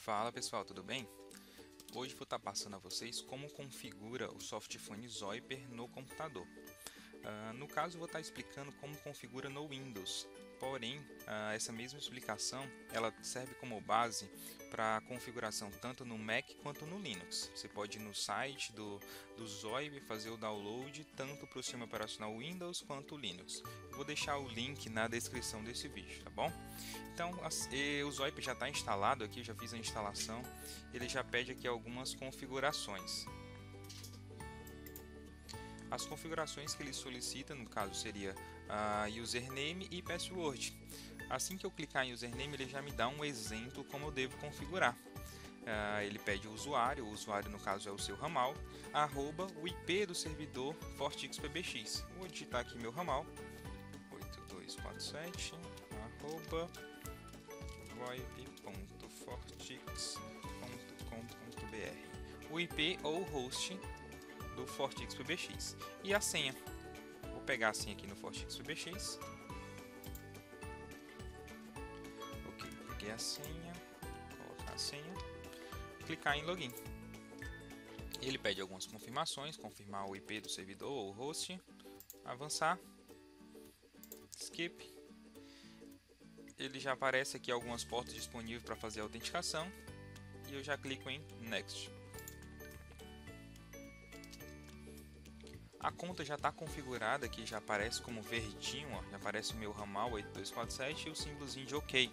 Fala pessoal, tudo bem? Hoje vou estar passando a vocês como configura o softphone Zoiper no computador. Uh, no caso vou estar explicando como configura no Windows, Porém, ah, essa mesma explicação ela serve como base para configuração tanto no Mac quanto no Linux. Você pode ir no site do, do Zoib fazer o download tanto para o sistema operacional Windows quanto Linux. vou deixar o link na descrição desse vídeo, tá bom? Então, o Zoip já está instalado aqui, já fiz a instalação. Ele já pede aqui algumas configurações. As configurações que ele solicita, no caso, seria a username e password. Assim que eu clicar em username, ele já me dá um exemplo como eu devo configurar. Uh, ele pede o usuário, o usuário no caso é o seu ramal, arroba o IP do servidor FortixPBX. Vou digitar aqui meu ramal, 8247, arroba voip.fortix.com.br. O IP ou host do Fortix PBX. E a senha. Vou pegar a senha aqui no Fortix PBX. Ok, peguei a senha, colocar a senha, clicar em login. Ele pede algumas confirmações, confirmar o IP do servidor ou host, avançar, skip. Ele já aparece aqui algumas portas disponíveis para fazer a autenticação e eu já clico em Next. A conta já está configurada aqui, já aparece como verdinho, ó, já aparece o meu ramal 8247 e o símbolozinho de OK.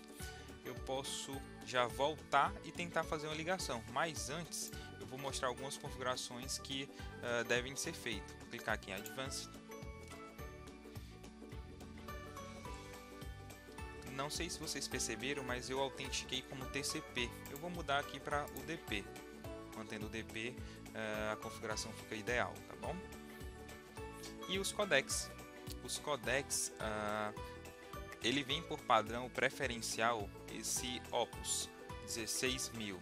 Eu posso já voltar e tentar fazer uma ligação, mas antes eu vou mostrar algumas configurações que uh, devem ser feitas. Vou clicar aqui em Advanced. Não sei se vocês perceberam, mas eu autentiquei como TCP. Eu vou mudar aqui para UDP. Mantendo o DP, ah, a configuração fica ideal, tá bom? E os codecs. Os codecs, uh, ele vem por padrão preferencial esse Opus 16000.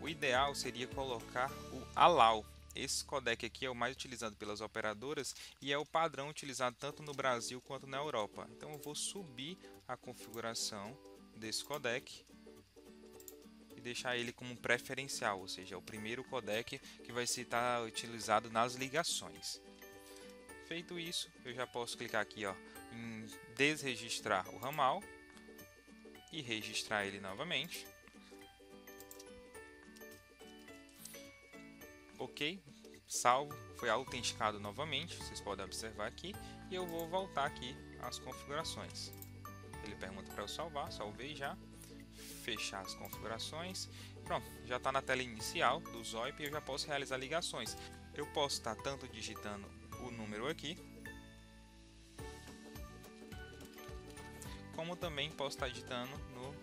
O ideal seria colocar o ALAU. Esse codec aqui é o mais utilizado pelas operadoras e é o padrão utilizado tanto no Brasil quanto na Europa. Então eu vou subir a configuração desse codec e deixar ele como preferencial, ou seja, é o primeiro codec que vai estar utilizado nas ligações. Feito isso, eu já posso clicar aqui ó, em desregistrar o ramal e registrar ele novamente. Ok, salvo, foi autenticado novamente, vocês podem observar aqui, e eu vou voltar aqui às configurações. Ele pergunta para eu salvar, salvei já, fechar as configurações, pronto, já está na tela inicial do ZOIP e eu já posso realizar ligações. Eu posso estar tanto digitando o número aqui. Como também posso estar editando no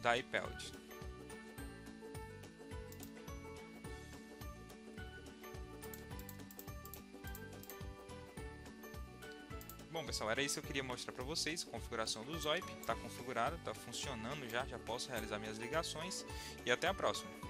Diepeld. Bom pessoal, era isso que eu queria mostrar para vocês, a configuração do ZOIP, está configurada, está funcionando já, já posso realizar minhas ligações e até a próxima.